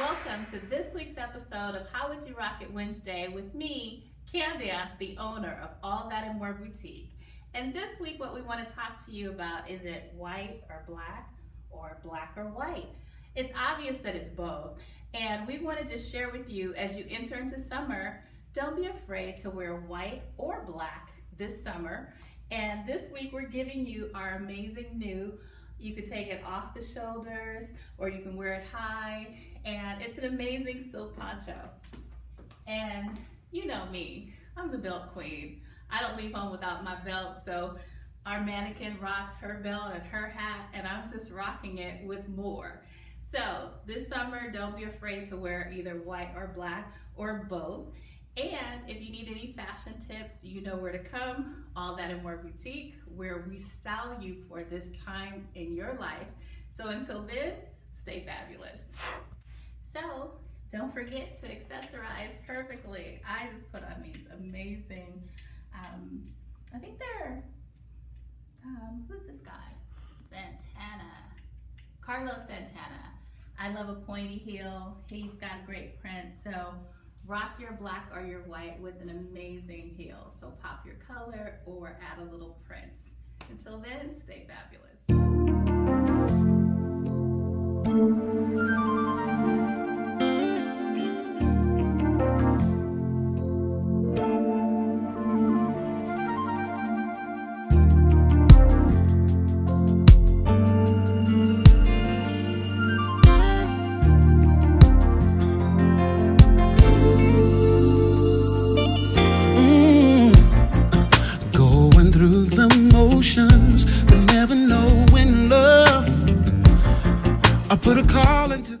Welcome to this week's episode of How Would You Rock It Wednesday with me, Candace, the owner of All That and More Boutique. And this week, what we want to talk to you about is it white or black or black or white? It's obvious that it's both. And we want to just share with you as you enter into summer, don't be afraid to wear white or black this summer. And this week, we're giving you our amazing new you could take it off the shoulders or you can wear it high. And it's an amazing silk poncho. And you know me, I'm the belt queen. I don't leave home without my belt. So our mannequin rocks her belt and her hat and I'm just rocking it with more. So this summer, don't be afraid to wear either white or black or both. And if you need any fashion tips, you know where to come. All That and More Boutique, where we style you for this time in your life. So until then, stay fabulous. Don't forget to accessorize perfectly. I just put on these amazing, um, I think they're, um, who's this guy? Santana, Carlos Santana. I love a pointy heel. He's got a great print. So Rock your black or your white with an amazing heel. So pop your color or add a little print. Until then, stay fabulous. through the motions, but never know when love. I put a call into.